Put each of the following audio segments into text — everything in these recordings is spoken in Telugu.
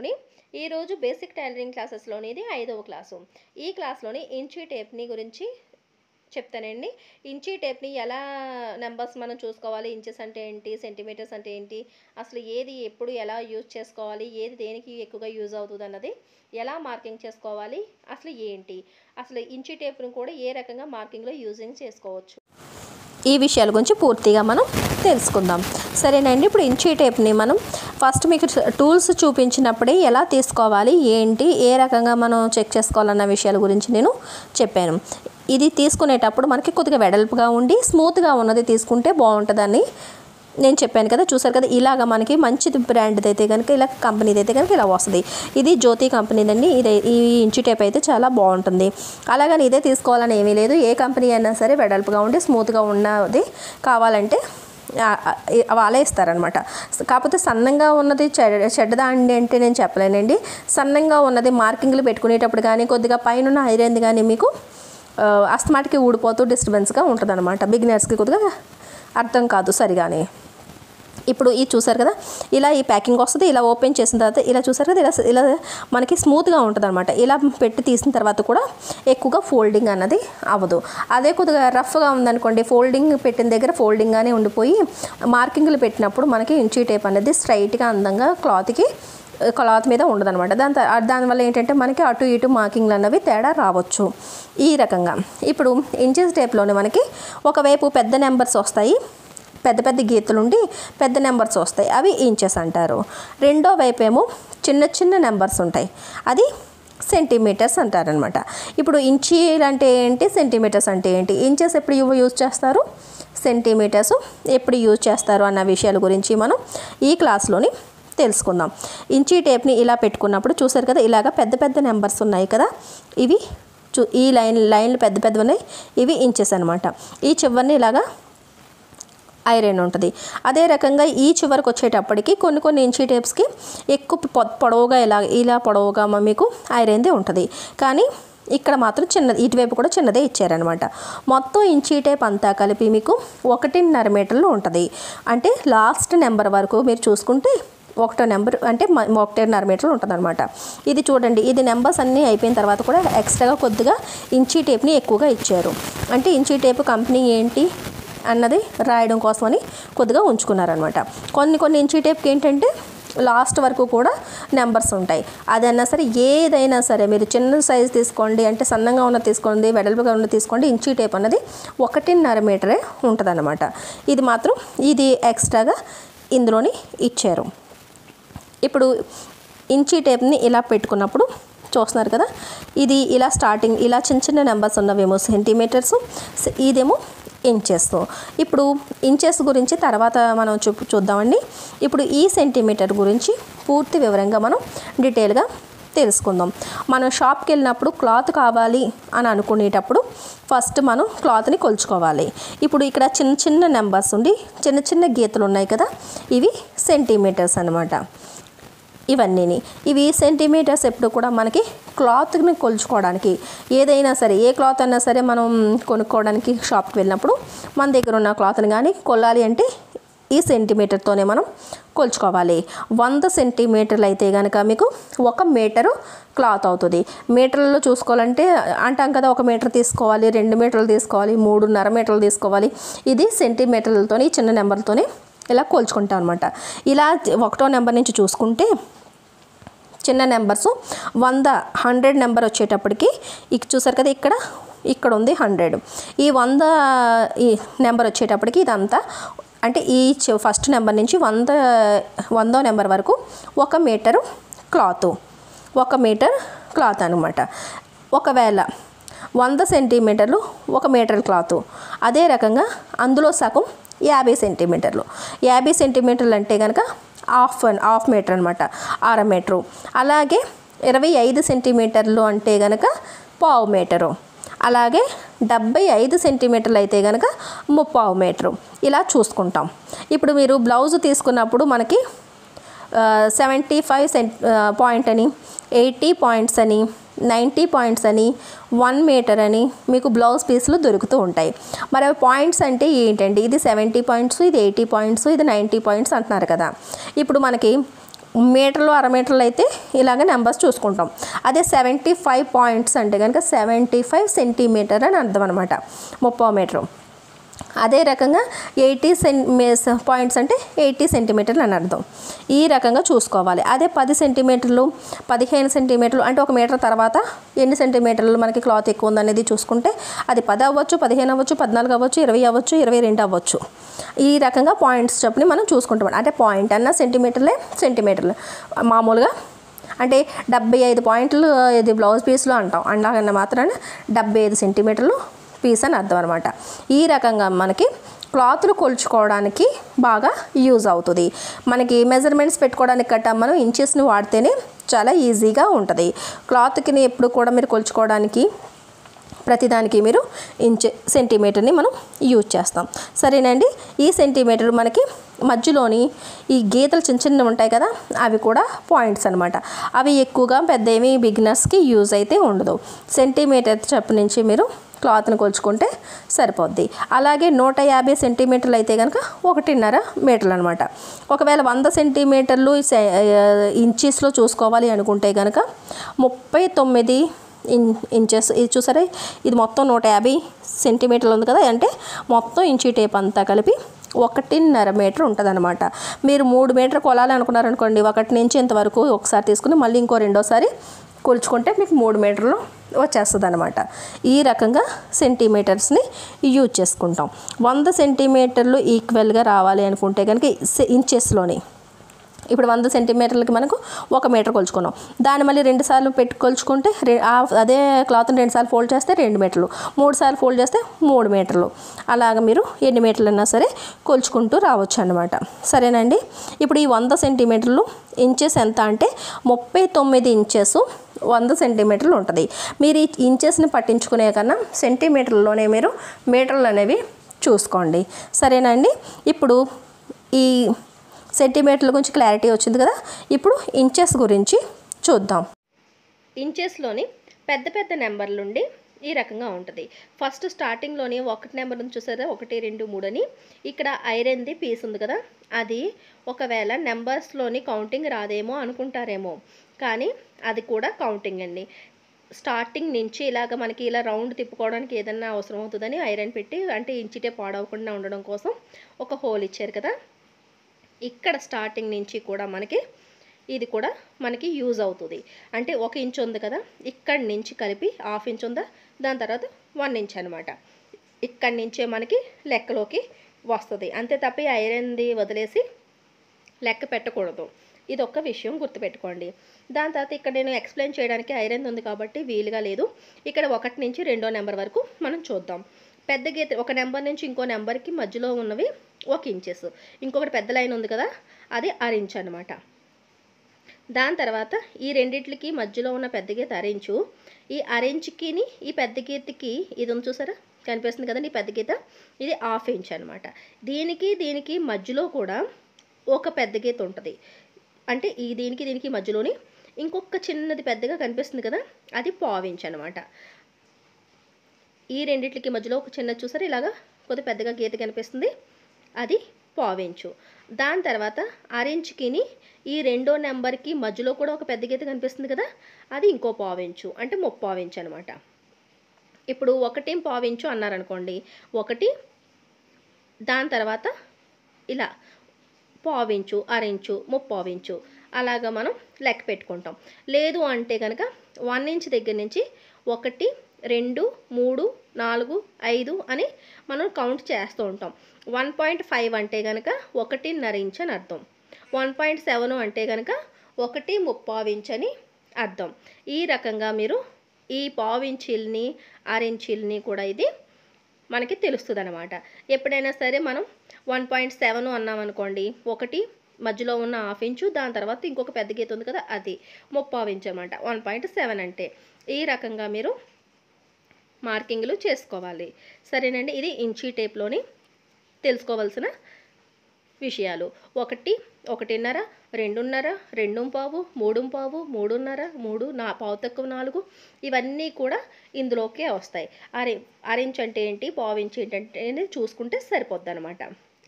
క్లాసులోని ఈరోజు బేసిక్ టైలరింగ్ క్లాసెస్లోని ఇది ఐదవ క్లాసు. ఈ క్లాస్లోని ఇంచీ టేప్ని గురించి చెప్తానండి. ఇంచీ టేప్ని ఎలా నెంబర్స్ మనం చూసుకోవాలి? ఇంచెస్ అంటే ఏంటి? సెంటీమీటర్స్ అంటే ఏంటి? అసలు ఏది ఎప్పుడు ఎలా యూజ్ చేసుకోవాలి? ఏది దేనికి ఎక్కువగా యూజ్ అవుతుంది అన్నది ఎలా మార్కింగ్ చేసుకోవాలి? అసలు ఏంటి? అసలు ఇంచీ టేప్ను కూడా ఏ రకంగా మార్కింగ్లో యూజింగ్ చేసుకోవచ్చు? ఈ విషయాల గురించి పూర్తిగా మనం తెలుసుకుందాం. సరేనండి ఇప్పుడు ఇంచీ టేప్ని మనం ఫస్ట్ మీకు టూల్స్ చూపించినప్పుడే ఎలా తీసుకోవాలి ఏంటి ఏ రకంగా మనం చెక్ చేసుకోవాలన్న విషయాల గురించి నేను చెప్పాను. ఇది తీసుకునేటప్పుడు మనకి కొద్దిగా వెడల్పుగా ఉండి స్మూత్గా ఉన్నది తీసుకుంటే బాగుంటుందని నేను చెప్పాను కదా చూసారు కదా ఇలాగ మనకి మంచిది బ్రాండ్ది అయితే కనుక ఇలా కంపెనీది అయితే కనుక ఇలా వస్తుంది. ఇది జ్యోతి కంపెనీదండి ఇది ఈ ఇంచు టేప్ అయితే చాలా బాగుంటుంది. అలాగని ఇదే తీసుకోవాలని ఏమీ లేదు ఏ కంపెనీ అయినా సరే వెడల్పుగా ఉండి స్మూత్గా ఉన్నది కావాలంటే వాలేస్తారనమాట కాకపోతే సన్నంగా ఉన్నది చెడ చెడ్డదా అండి అంటే నేను చెప్పలేనండి. సన్నంగా ఉన్నది మార్కింగ్లు పెట్టుకునేటప్పుడు కానీ కొద్దిగా పైన ఐరన్ది కానీ మీకు అస్తమాటికి ఊడిపోతూ డిస్టర్బెన్స్గా ఉంటుంది అనమాట బిగినర్స్కి కొద్దిగా అర్థం కాదు సరిగానే. ఇప్పుడు ఇది చూసారు కదా ఇలా ఈ ప్యాకింగ్ వస్తుంది ఇలా ఓపెన్ చేసిన తర్వాత ఇలా చూసారు కదా ఇలా ఇలా మనకి స్మూత్గా ఉంటుంది అనమాట ఇలా పెట్టి తీసిన తర్వాత కూడా ఎక్కువగా ఫోల్డింగ్ అన్నది అవ్వదు. అదే కొద్దిగా రఫ్గా ఉందనుకోండి ఫోల్డింగ్ పెట్టిన దగ్గర ఫోల్డింగ్గానే ఉండిపోయి మార్కింగ్లు పెట్టినప్పుడు మనకి ఇంచీ టేప్ అనేది స్ట్రైట్గా అందంగా క్లాత్కి క్లాత్ మీద ఉండదనమాట దాని త- దానివల్ల ఏంటంటే మనకి అటు ఇటు మార్కింగ్లు అన్నవి తేడా రావచ్చు. ఈ రకంగా. ఇప్పుడు ఇంచెస్ టేప్లోనే మనకి ఒకవైపు పెద్ద నెంబర్స్ వస్తాయి పెద్ద పెద్ద గీతలు ఉండి పెద్ద నెంబర్స్ వస్తాయి. అవి ఇంచెస్ అంటారు రెండో వైపు ఏమో చిన్న చిన్న నెంబర్స్ ఉంటాయి. అది సెంటీమీటర్స్ అంటారనమాట. ఇప్పుడు ఇంచీలు అంటే ఏంటి? సెంటీమీటర్స్ అంటే ఏంటి? ఇంచెస్ ఎప్పుడు ఇవి యూజ్ చేస్తారు? సెంటీమీటర్స్ ఎప్పుడు యూజ్ చేస్తారు అన్న విషయాల గురించి మనం ఈ క్లాస్లోని తెలుసుకుందాం. ఇంచీ టేప్ని ఇలా పెట్టుకున్నప్పుడు చూసారు కదా ఇలాగ పెద్ద పెద్ద నెంబర్స్ ఉన్నాయి కదా ఇవి చూ ఈ లైన్ లైన్లు పెద్ద పెద్ద ఉన్నాయి ఇవి ఇంచెస్ అనమాట ఈ చివరిని ఇలాగా ఐరన్ ఉంటుంది. అదే రకంగా ఈ చివరికి వచ్చేటప్పటికి కొన్ని కొన్ని ఇంచీ టేప్స్కి ఎక్కువ పొ- పొడవుగా ఇలా ఇలా పొడవుగా మీకు ఐరన్దే ఉంటుంది. కానీ ఇక్కడ మాత్రం చిన్నది ఇటువైపు కూడా చిన్నదే ఇచ్చారనమాట మొత్తం ఇంచీ టేప్ అంతా కలిపి మీకు ఒకటిన్నర మీటర్లు ఉంటుంది. అంటే లాస్ట్ నెంబర్ వరకు మీరు చూసుకుంటే ఒకటో నెంబర్ అంటే ఒకటిన్నర మీటర్లు ఉంటుంది అనమాట ఇది చూడండి ఇది నెంబర్స్ అన్నీ అయిపోయిన తర్వాత కూడా ఎక్స్ట్రాగా కొద్దిగా ఇంచీ టేప్ని ఎక్కువగా ఇచ్చారు. అంటే ఇంచీ టేప్ కంపెనీ ఏంటి? అన్నది రాయడం కోసమని కొద్దిగా ఉంచుకున్నారనమాట కొన్ని కొన్ని ఇంచీ టేప్కి ఏంటంటే లాస్ట్ వరకు కూడా నెంబర్స్ ఉంటాయి. అదైనా సరే ఏదైనా సరే మీరు చిన్న సైజు తీసుకోండి అంటే సన్నంగా ఉన్న తీసుకోండి వెడల్పుగా ఉన్న తీసుకోండి ఇంచీ టేప్ అన్నది ఒకటిన్నర మీటరే ఉంటుందన్నమాట. ఇది మాత్రం ఇది ఎక్స్ట్రాగా ఇందులోని ఇచ్చారు. ఇప్పుడు ఇంచీ టేప్ని ఇలా పెట్టుకున్నప్పుడు చూస్తున్నారు కదా ఇది ఇలా స్టార్టింగ్ ఇలా చిన్న చిన్న నెంబర్స్ ఉన్నవేమో సెంటీమీటర్స్ ఇదేమో ఇంచెస్ ఇప్పుడు ఇంచెస్ గురించి తర్వాత మనం చూ చూద్దామండి. ఇప్పుడు ఈ సెంటీమీటర్ గురించి పూర్తి వివరంగా మనం డీటెయిల్గా తెలుసుకుందాం. మనం షాప్కి వెళ్ళినప్పుడు క్లాత్ కావాలి అని అనుకునేటప్పుడు ఫస్ట్ మనం క్లాత్ని కొలుచుకోవాలి. ఇప్పుడు ఇక్కడ చిన్న చిన్న నెంబర్స్ ఉండి చిన్న చిన్న గీతలు ఉన్నాయి కదా? ఇవి సెంటీమీటర్స్ అనమాట ఇవన్నీని. ఇవి సెంటీమీటర్స్ ఎప్పుడు కూడా మనకి క్లాత్ని కొలుచుకోవడానికి. ఏదైనా సరే ఏ క్లాత్ అయినా సరే మనం కొనుక్కోవడానికి షాప్కి వెళ్ళినప్పుడు మన దగ్గర ఉన్న క్లాత్ని కానీ కొల్లాలి అంటే ఈ సెంటీమీటర్తోనే మనం కొలుచుకోవాలి. వంద సెంటీమీటర్లు అయితే కనుక మీకు ఒక మీటరు క్లాత్ అవుతుంది. మీటర్లలో చూసుకోవాలంటే అంటాం కదా ఒక మీటర్ తీసుకోవాలి రెండు మీటర్లు తీసుకోవాలి మూడున్నర మీటర్లు తీసుకోవాలి. ఇది సెంటీమీటర్లతోని చిన్న నెంబర్లతోనే ఇలా కొలుచుకుంటాం అనమాట ఇలా ఒకటో నెంబర్ నుంచి చూసుకుంటే చిన్న నెంబర్స్. వంద హండ్రెడ్ నెంబర్ వచ్చేటప్పటికి ఇక చూసారు కదా ఇక్కడ? ఇక్కడ ఉంది హండ్రెడ్. ఈ వంద ఈ నెంబర్ వచ్చేటప్పటికి ఇదంతా. అంటే ఈ ఫస్ట్ నెంబర్ నుంచి వంద వందో నెంబర్ వరకు ఒక మీటరు క్లాత్. ఒక మీటర్ క్లాత్ అనమాట ఒకవేళ వంద సెంటీమీటర్లు ఒక మీటర్ క్లాత్. అదే రకంగా అందులో సగం యాభై సెంటీమీటర్లు. యాభై సెంటీమీటర్లు అంటే కనుక హాఫ్ హాఫ్ మీటర్ అనమాట అర మీటరు. అలాగే ఇరవై ఐదు సెంటీమీటర్లు అంటే కనుక పావు మీటరు. అలాగే డెబ్బై ఐదు సెంటీమీటర్లు అయితే కనుక ముప్పావు మీటరు. ఇలా చూసుకుంటాం. ఇప్పుడు మీరు బ్లౌజ్ తీసుకున్నప్పుడు మనకి సెవెంటీ ఫైవ్ సెంట్ పాయింట్ అని ఎయిటీ పాయింట్స్ అని నైంటీ పాయింట్స్ అని వన్ మీటర్ అని మీకు బ్లౌజ్ పీస్లు దొరుకుతూ ఉంటాయి. మరి అవి పాయింట్స్ అంటే ఏంటండి? ఇది సెవెంటీ పాయింట్స్ ఇది ఎయిటీ పాయింట్స్ ఇది నైంటీ పాయింట్స్ అంటున్నారు కదా. ఇప్పుడు మనకి మీటర్లు అర మీటర్లు అయితే ఇలాగ నెంబర్స్ చూసుకుంటాం. అదే సెవెంటీ ఫైవ్ పాయింట్స్ అంటే కనుక సెవెంటీ ఫైవ్ సెంటీమీటర్ అని అర్థం అనమాట ముప్పో మీటరు. అదే రకంగా ఎయిటీ సెన్ పాయింట్స్ అంటే ఎయిటీ సెంటీమీటర్లు అని అర్థం. ఈ రకంగా చూసుకోవాలి. అదే పది సెంటీమీటర్లు పదిహేను సెంటీమీటర్లు అంటే ఒక మీటర్ తర్వాత ఎన్ని సెంటీమీటర్లు మనకి క్లాత్ ఎక్కువ ఉందనేది చూసుకుంటే అది పది అవ్వచ్చు పదిహేను అవ్వచ్చు పద్నాలుగు అవ్వచ్చు ఇరవై అవ్వచ్చు ఇరవై రెండు అవ్వచ్చు. ఈ రకంగా పాయింట్స్ చొప్పున మనం చూసుకుంటాం అంటే పాయింట్ అన్న సెంటీమీటర్లే సెంటీమీటర్లు. మామూలుగా అంటే డెబ్బై ఐదు పాయింట్లు ఇది బ్లౌజ్ పీస్లో అంటాం. అండాకన్నా మాత్రాన డెబ్బై ఐదు సెంటీమీటర్లు పీస్ అని అర్థం అనమాట ఈ రకంగా మనకి క్లాత్లు కొలుచుకోవడానికి బాగా యూజ్ అవుతుంది. మనకి మెజర్మెంట్స్ పెట్టుకోవడానికి గట్టా మనం ఇంచెస్ని వాడితేనే చాలా ఈజీగా ఉంటుంది. క్లాత్కి ఎప్పుడు కూడా మీరు కొలుచుకోవడానికి ప్రతిదానికి మీరు ఇంచ్ సెంటీమీటర్ని మనం యూజ్ చేస్తాం. సరేనండి? ఈ సెంటీమీటర్ మనకి మధ్యలోని ఈ గీతలు చిన్న చిన్నవి ఉంటాయి కదా అవి కూడా పాయింట్స్ అనమాట అవి ఎక్కువగా పెద్ద ఏమి బిగినర్స్కి యూజ్ అయితే ఉండదు. సెంటీమీటర్ చెప్పు నుంచి మీరు క్లాత్ని కొలుచుకుంటే సరిపోద్ది. అలాగే నూట యాభై సెంటీమీటర్లు అయితే కనుక ఒకటిన్నర మీటర్లు అనమాట ఒకవేళ వంద సెంటీమీటర్లు ఇంచెస్లో చూసుకోవాలి అనుకుంటే కనుక ముప్పై తొమ్మిది ఇన్ ఇంచెస్ ఇది చూసారా? ఇది మొత్తం నూట యాభై సెంటీమీటర్లు ఉంది కదా? అంటే మొత్తం ఇంచు టేప్ అంతా కలిపి ఒకటిన్నర మీటర్ ఉంటుంది అనమాట మీరు మూడు మీటర్ కొలాలి అనుకున్నారనుకోండి ఒకటి నుంచి ఇంతవరకు ఒకసారి తీసుకుని మళ్ళీ ఇంకో రెండోసారి కొలుచుకుంటే మీకు మూడు మీటర్లు వచ్చేస్తుంది అనమాట ఈ రకంగా సెంటీమీటర్స్ని యూజ్ చేసుకుంటాం. వంద సెంటీమీటర్లు ఈక్వల్గా రావాలి అనుకుంటే కనుక ఇంచెస్లోని. ఇప్పుడు వంద సెంటీమీటర్లకి మనకు ఒక మీటర్ కొలుచుకున్నాం. దాన్ని మళ్ళీ రెండు సార్లు పెట్టి కొలుచుకుంటే అదే క్లాత్ని రెండు సార్లు ఫోల్డ్ చేస్తే రెండు మీటర్లు. మూడు సార్లు ఫోల్డ్ చేస్తే మూడు మీటర్లు. అలాగ మీరు ఎన్ని మీటర్లు అయినా సరే కొలుచుకుంటూ రావచ్చు అనమాట సరేనండి? ఇప్పుడు ఈ వంద సెంటీమీటర్లు ఇంచెస్ ఎంత అంటే ముప్పై తొమ్మిది ఇంచెస్ వంద సెంటీమీటర్లు ఉంటుంది. మీరు ఈ ఇంచెస్ని పట్టించుకునే కన్నా సెంటీమీటర్లోనే మీరు మీటర్లు అనేవి చూసుకోండి. సరేనండి? ఇప్పుడు ఈ సెంటీమీటర్ల గురించి క్లారిటీ వచ్చింది కదా? ఇప్పుడు ఇంచెస్ గురించి చూద్దాం. ఇంచెస్లోని పెద్ద పెద్ద నెంబర్లు నుండి ఈ రకంగా ఉంటుంది. ఫస్ట్ స్టార్టింగ్లోని ఒకటి నెంబర్ నుంచి చూసారా? ఒకటి రెండు మూడు అని. ఇక్కడ ఐరన్ది పీస్ ఉంది కదా? అది ఒకవేళ నెంబర్స్లోని కౌంటింగ్ రాదేమో అనుకుంటారేమో. కానీ అది కూడా కౌంటింగ్ అండి. స్టార్టింగ్ నుంచి ఇలాగ మనకి ఇలా రౌండ్ తిప్పుకోవడానికి ఏదన్నా అవసరం అవుతుందని ఐరన్ పెట్టి అంటే ఇంచిటే పాడవకుండా ఉండడం కోసం ఒక హోల్ ఇచ్చారు కదా. ఇక్కడ స్టార్టింగ్ నుంచి కూడా మనకి ఇది కూడా మనకి యూజ్ అవుతుంది. అంటే ఒక ఇంచ్ ఉంది కదా ఇక్కడి నుంచి కలిపి హాఫ్ ఇంచ్ ఉందా దాని తర్వాత వన్ ఇంచ్ అనమాట ఇక్కడి నుంచే మనకి లెక్కలోకి వస్తుంది. అంతే తప్ప ఐరన్ది వదిలేసి లెక్క పెట్టకూడదు. ఇది విషయం గుర్తుపెట్టుకోండి. దాని తర్వాత ఇక్కడ నేను ఎక్స్ప్లెయిన్ చేయడానికి ఐరన్ ఉంది కాబట్టి వీలుగా లేదు. ఇక్కడ ఒకటి నుంచి రెండో నెంబర్ వరకు మనం చూద్దాం. పెద్ద గీత ఒక నెంబర్ నుంచి ఇంకో నెంబర్కి మధ్యలో ఉన్నవి ఒక ఇంచెస్. ఇంకొకటి పెద్ద లైన్ ఉంది కదా అది అర ఇంచ్ అనమాట దాని తర్వాత ఈ రెండిట్లకి మధ్యలో ఉన్న పెద్ద గీత అరించు ఈ అరెంజ్కిని ఈ పెద్ద గీతకి ఇది ఉంది చూసారా? కనిపిస్తుంది కదండి ఈ పెద్ద గీత? ఇది హాఫ్ ఇంచ్ అనమాట దీనికి దీనికి మధ్యలో కూడా ఒక పెద్ద గీత ఉంటుంది. అంటే ఈ దీనికి దీనికి మధ్యలోని ఇంకొక చిన్నది పెద్దగా కనిపిస్తుంది కదా అది పావించ్ అనమాట ఈ రెండిట్లకి మధ్యలో ఒక చిన్నది చూసారు? ఇలాగా కొద్ది పెద్దగా గీత కనిపిస్తుంది. అది పావించు దాని తర్వాత అరెంజ్కిని ఈ రెండో నెంబర్కి మధ్యలో కూడా ఒక పెద్ద గీత కనిపిస్తుంది కదా అది ఇంకో పావించు అంటే ముప్పావించు అనమాట ఇప్పుడు ఒకటి పావించు అన్నారనుకోండి ఒకటి దాని తర్వాత ఇలా పావించు అరించు ముప్పావించు అలాగా మనం లెక్క పెట్టుకుంటాం. లేదు అంటే కనుక వన్ ఇంచ్ దగ్గర నుంచి ఒకటి రెండు మూడు నాలుగు ఐదు అని మనం కౌంట్ చేస్తూ ఉంటాం. వన్ పాయింట్ ఫైవ్ అంటే కనుక ఒకటిన్నర ఇంచ్ అని అర్థం. వన్ పాయింట్ సెవెన్ అంటే కనుక ఒకటి ముప్పావించ్ అని అర్థం. ఈ రకంగా మీరు ఈ పావించీల్ని అరించిల్ని కూడా ఇది మనకి తెలుస్తుంది అనమాట ఎప్పుడైనా సరే మనం వన్ పాయింట్ సెవెన్ అన్నాం అనుకోండి ఒకటి మధ్యలో ఉన్న హాఫ్ ఇంచు దాని తర్వాత ఇంకొక పెద్ద గీత ఉంది కదా అది ముప్పావు ఇంచు అనమాట వన్ పాయింట్ సెవెన్ అంటే ఈ రకంగా మీరు మార్కింగ్లు చేసుకోవాలి. సరేనండి ఇది ఇంచీ టేప్లోని తెలుసుకోవాల్సిన విషయాలు. ఒకటి ఒకటిన్నర రెండున్నర రెండు పావు మూడు పావు మూడున్నర మూడు నా పావు తక్కువ నాలుగు ఇవన్నీ కూడా ఇందులోకే వస్తాయి. అరే అరెంజ్ అంటే ఏంటి పావు ఇంచ్ ఏంటంటే చూసుకుంటే సరిపోద్ది అనమాట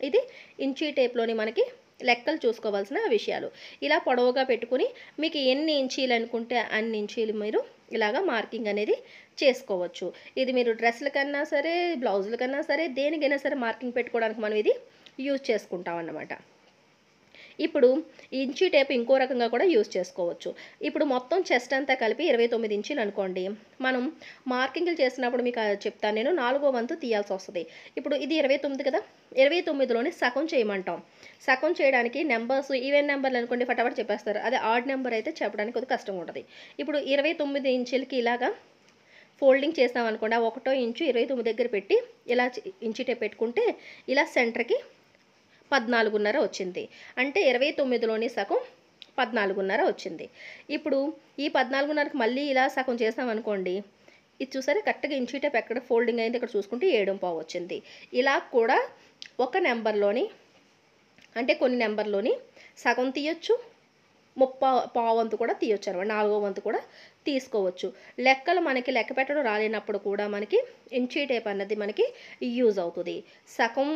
ఇది ఇంచీ టేప్లోని మనకి లెక్కలు చూసుకోవాల్సిన విషయాలు. ఇలా పొడవుగా పెట్టుకుని మీకు ఎన్ని ఇంచీలు అనుకుంటే అన్ని ఇంచీలు మీరు ఇలాగా మార్కింగ్ అనేది చేసుకోవచ్చు. ఇది మీరు డ్రెస్సుల కన్నా సరే బ్లౌజుల కన్నా సరే దేనికైనా సరే మార్కింగ్ పెట్టుకోవడానికి మనం ఇది యూజ్ చేసుకుంటాం అన్నమాట. ఇప్పుడు ఇంచీ టేప్ ఇంకో రకంగా కూడా యూజ్ చేసుకోవచ్చు. ఇప్పుడు మొత్తం చెస్ట్ అంతా కలిపి ఇరవై తొమ్మిది ఇంచులు అనుకోండి. మనం మార్కింగ్లు చేసినప్పుడు మీకు చెప్తాను. నేను నాలుగో వంతు తీయాల్సి వస్తుంది. ఇప్పుడు ఇది ఇరవై తొమ్మిది కదా? ఇరవై తొమ్మిదిలోని సగం చేయమంటాం. సగం చేయడానికి నెంబర్స్ ఈవెన్ నెంబర్లు అనుకోండి ఫటాఫట్ చెప్పేస్తారు. అదే ఆడ్ నెంబర్ అయితే చెప్పడానికి కొద్దిగా కష్టంగా ఉంటుంది. ఇప్పుడు ఇరవై తొమ్మిది ఇంచులకి ఇలాగా ఫోల్డింగ్ చేస్తామనుకోండి ఆ ఒకటో ఇంచు ఇరవై తొమ్మిది దగ్గర పెట్టి ఇలా ఇంచి టేప్ పెట్టుకుంటే ఇలా సెంటర్కి పద్నాలుగున్నర వచ్చింది. అంటే ఇరవై తొమ్మిదిలోని సగం పద్నాలుగున్నర వచ్చింది. ఇప్పుడు ఈ పద్నాలుగున్నరకు మళ్ళీ ఇలా సగం చేసామనుకోండి ఇది చూసారా? కరెక్ట్గా ఇంచీ టైప్ ఎక్కడ ఫోల్డింగ్ అయింది ఇక్కడ చూసుకుంటే ఏడు పావు వచ్చింది. ఇలా కూడా ఒక నెంబర్లోని అంటే కొన్ని నెంబర్లోని సగం తీయొచ్చు ముప్పా వంతు కూడా తీయొచ్చు అనమాట నాలుగో వంతు కూడా తీసుకోవచ్చు. లెక్కలు మనకి లెక్క పెట్టడం రాలేనప్పుడు కూడా మనకి ఇంచీ టేప్ అన్నది మనకి యూజ్ అవుతుంది. సగం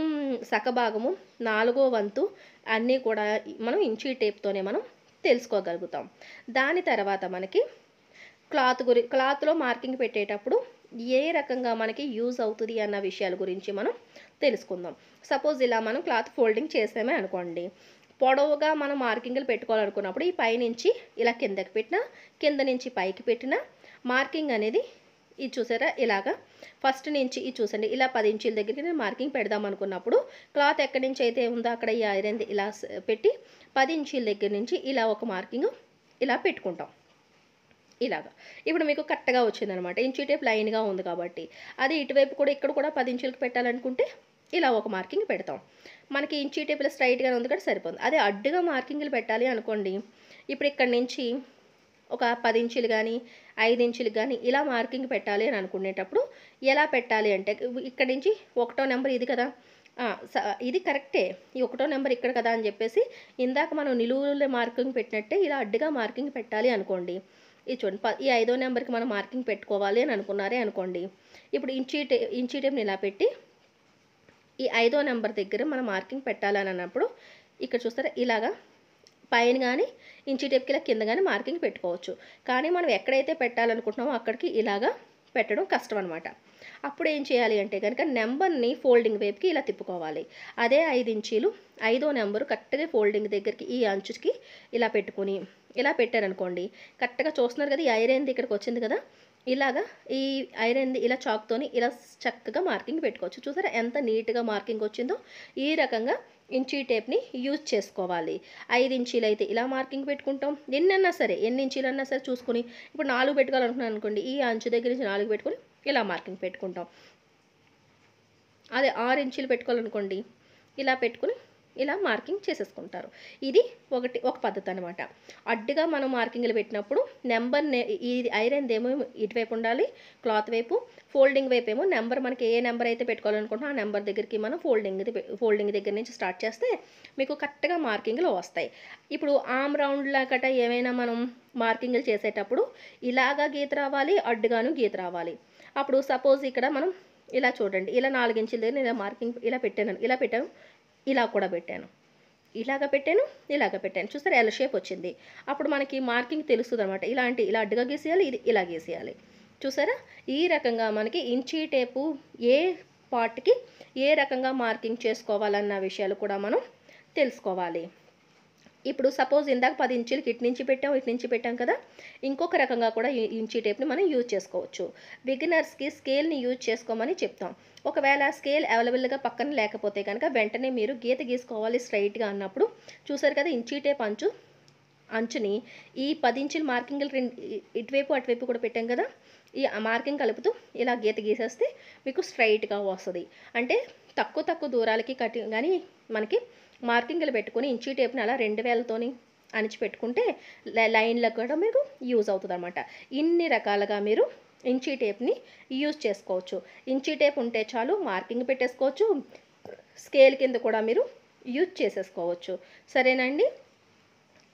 సగభాగము నాలుగో వంతు అన్నీ కూడా మనం ఇంచీ టేప్తోనే మనం తెలుసుకోగలుగుతాం. దాని తర్వాత మనకి క్లాత్ గురి క్లాత్లో మార్కింగ్ పెట్టేటప్పుడు ఏ రకంగా మనకి యూజ్ అవుతుంది అన్న విషయాల గురించి మనం తెలుసుకుందాం. సపోజ్ ఇలా మనం క్లాత్ ఫోల్డింగ్ చేసామే అనుకోండి. పొడవుగా మనం మార్కింగ్లు పెట్టుకోవాలనుకున్నప్పుడు ఈ పైనుంచి ఇలా కిందకి పెట్టినా కింద నుంచి పైకి పెట్టినా మార్కింగ్ అనేది ఇది చూసారా? ఇలాగా. ఫస్ట్ నుంచి ఇది చూసండి. ఇలా పది ఇంచుల దగ్గరికి నేను మార్కింగ్ పెడదాం అనుకున్నప్పుడు క్లాత్ ఎక్కడి నుంచి అయితే ఉందో అక్కడ ఈ ఐరన్ ఇలా పెట్టి పది ఇంచుల దగ్గర నుంచి ఇలా ఒక మార్కింగ్ ఇలా పెట్టుకుంటాం. ఇలాగా. ఇప్పుడు మీకు కరెక్ట్గా వచ్చిందనమాట. ఇంచు టేప్ లైన్గా ఉంది కాబట్టి. అది ఇటువైపు కూడా ఇక్కడ కూడా పది ఇంచులకు పెట్టాలనుకుంటే ఇలా ఒక మార్కింగ్ పెడతాం. మనకి ఇంచీ టేపులో స్ట్రైట్గా ఉంది కాబట్టి సరిపోతుంది అదే అడ్డుగా మార్కింగ్లు పెట్టాలి అనుకోండి ఇప్పుడు ఇక్కడ నుంచి ఒక పది ఇంచులు కానీ ఐదు ఇంచులు కానీ ఇలా మార్కింగ్ పెట్టాలి అని అనుకునేటప్పుడు ఎలా పెట్టాలి అంటే ఇక్కడ నుంచి ఒకటో నెంబర్ ఇది కదా? స- ఇది కరెక్టే. ఈ ఒకటో నెంబర్ ఇక్కడ కదా అని చెప్పేసి ఇందాక మనం నిలువులో మార్కింగ్ పెట్టినట్టే ఇలా అడ్డుగా మార్కింగ్ పెట్టాలి అనుకోండి. ఇది చూడండి ఈ ఐదో నెంబర్కి మనం మార్కింగ్ పెట్టుకోవాలి అని అనుకున్నారే అనుకోండి. ఇప్పుడు ఇంచీ టే ఇంచీ టేప్ని ఇలా పెట్టి ఈ ఐదో నెంబర్ దగ్గర మనం మార్కింగ్ పెట్టాలని అన్నప్పుడు ఇక్కడ చూస్తారా ఇలాగా పైన కానీ ఇంచి టేప్కి ఇలా కింద కానీ మార్కింగ్ పెట్టుకోవచ్చు. కానీ మనం ఎక్కడైతే పెట్టాలనుకుంటున్నామో అక్కడికి ఇలాగా పెట్టడం కష్టం అనమాట అప్పుడు ఏం చేయాలి అంటే కనుక నెంబర్ని ఫోల్డింగ్ వైపుకి ఇలా తిప్పుకోవాలి. అదే ఐదు ఇంచీలు ఐదో నెంబరు కరెక్ట్గా ఫోల్డింగ్ దగ్గరికి ఈ అంచుకి ఇలా పెట్టుకుని ఇలా పెట్టారనుకోండి కరెక్ట్గా చూస్తున్నారు కదా ఈ ఐరేంది ఇక్కడికి వచ్చింది కదా ఇలాగా ఈ ఐరన్ది ఇలా చాక్తోని ఇలా చక్కగా మార్కింగ్ పెట్టుకోవచ్చు. చూసారా ఎంత నీట్గా మార్కింగ్ వచ్చిందో? ఈ రకంగా ఇంచీ టేప్ని యూజ్ చేసుకోవాలి. ఐదు ఇంచీలు అయితే ఇలా మార్కింగ్ పెట్టుకుంటాం. ఎన్నన్నా సరే ఎన్ని ఇంచీలు అన్నా సరే చూసుకుని ఇప్పుడు నాలుగు పెట్టుకోవాలనుకున్నాను అనుకోండి ఈ అంచు దగ్గర నుంచి నాలుగు పెట్టుకొని ఇలా మార్కింగ్ పెట్టుకుంటాం. అదే ఆరు ఇంచీలు పెట్టుకోవాలనుకోండి ఇలా పెట్టుకుని ఇలా మార్కింగ్ చేసేసుకుంటారు. ఇది ఒకటి ఒక పద్ధతి అనమాట అడ్డుగా మనం మార్కింగ్లు పెట్టినప్పుడు నెంబర్ ఈ ఐరన్ ఏమో ఇటువైపు ఉండాలి క్లాత్ వైపు. ఫోల్డింగ్ వైపు ఏమో నెంబర్ మనకి ఏ నెంబర్ అయితే పెట్టుకోవాలనుకుంటున్నా ఆ నెంబర్ దగ్గరికి మనం ఫోల్డింగ్ ఫోల్డింగ్ దగ్గర నుంచి స్టార్ట్ చేస్తే మీకు కరెక్ట్గా మార్కింగ్లు వస్తాయి. ఇప్పుడు ఆమ్ రౌండ్లా గట ఏమైనా మనం మార్కింగ్లు చేసేటప్పుడు ఇలాగా గీత రావాలి అడ్డుగాను గీత రావాలి. అప్పుడు సపోజ్ ఇక్కడ మనం ఇలా చూడండి ఇలా నాలుగు ఇంచుల దగ్గర నేను ఇలా మార్కింగ్ ఇలా పెట్టాను ఇలా పెట్టాను. ఇలా కూడా పెట్టాను. ఇలాగ పెట్టాను ఇలాగ పెట్టాను. చూసారా ఎల్ షేప్ వచ్చింది? అప్పుడు మనకి మార్కింగ్ తెలుస్తుంది అనమాట ఇలాంటి ఇలా అడ్డుగా గీసేయాలి ఇది ఇలా గీసేయాలి. చూసారా? ఈ రకంగా మనకి ఇంచీ టేపు ఏ పార్ట్కి ఏ రకంగా మార్కింగ్ చేసుకోవాలన్న విషయాలు కూడా మనం తెలుసుకోవాలి. ఇప్పుడు సపోజ్ ఇందాక పది ఇంచీలు ఇటు నుంచి పెట్టాం ఇటు నుంచి పెట్టాం కదా ఇంకొక రకంగా కూడా ఇంచీ టేప్ని మనం యూజ్ చేసుకోవచ్చు. బిగినర్స్కి స్కేల్ని యూజ్ చేసుకోమని చెప్తాం. ఒకవేళ స్కేల్ అవైలబుల్గా పక్కన లేకపోతే కనుక వెంటనే మీరు గీత గీసుకోవాలి స్ట్రైట్గా అన్నప్పుడు చూసారు కదా ఇంచీ టేప్ అంచు అంచుని ఈ పది ఇంచుల మార్కింగ్లు రెండు ఇటువైపు అటువైపు కూడా పెట్టాం కదా ఈ మార్కింగ్ కలుపుతూ ఇలా గీత గీసేస్తే మీకు స్ట్రైట్గా వస్తుంది. అంటే తక్కువ తక్కువ దూరాలకి కట్టి కానీ మనకి మార్కింగ్లు పెట్టుకుని ఇంచీ టేప్ని అలా రెండు వేలతోని అణిచిపెట్టుకుంటే లై- లైన్లకు కూడా మీకు యూజ్ అవుతుంది అనమాట ఇన్ని రకాలుగా మీరు ఇంచీ టేప్ని యూజ్ చేసుకోవచ్చు. ఇంచీ టేప్ ఉంటే చాలు మార్కింగ్ పెట్టేసుకోవచ్చు. స్కేల్ కింద కూడా మీరు యూజ్ చేసేసుకోవచ్చు. సరేనండి?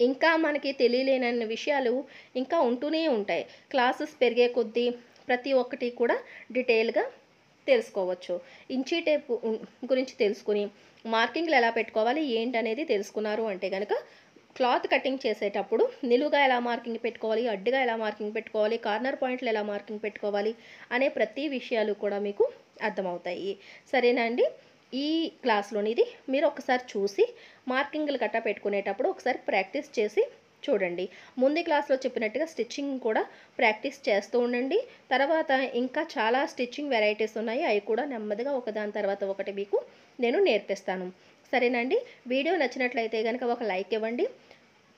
ఇంకా మనకి తెలియలేనన్ని విషయాలు ఇంకా ఉంటూనే ఉంటాయి. క్లాసెస్ పెరిగే కొద్దీ ప్రతి ఒక్కటి కూడా డీటెయిల్గా తెలుసుకోవచ్చు. ఇంచీ టేప్ గురించి తెలుసుకుని మార్కింగ్లు ఎలా పెట్టుకోవాలి ఏంటి అనేది తెలుసుకున్నారు అంటే కనుక క్లాత్ కటింగ్ చేసేటప్పుడు నిలువుగా ఎలా మార్కింగ్ పెట్టుకోవాలి అడ్డుగా ఎలా మార్కింగ్ పెట్టుకోవాలి కార్నర్ పాయింట్లు ఎలా మార్కింగ్ పెట్టుకోవాలి అనే ప్రతి విషయాలు కూడా మీకు అర్థమవుతాయి. సరేనా అండి? ఈ క్లాస్లోనిది మీరు ఒకసారి చూసి మార్కింగ్లు గట్టా పెట్టుకునేటప్పుడు ఒకసారి ప్రాక్టీస్ చేసి చూడండి. ముందు క్లాస్లో చెప్పినట్టుగా స్టిచ్చింగ్ కూడా ప్రాక్టీస్ చేస్తూ ఉండండి. తర్వాత ఇంకా చాలా స్టిచ్చింగ్ వెరైటీస్ ఉన్నాయి. అవి కూడా నెమ్మదిగా ఒకదాని తర్వాత ఒకటి మీకు నేను నేర్పిస్తాను. సరేనండి? వీడియో నచ్చినట్లయితే కనుక ఒక లైక్ ఇవ్వండి.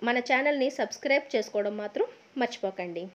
మన ఛానల్ని సబ్స్క్రైబ్ చేసుకోవడం మాత్రం మర్చిపోకండి.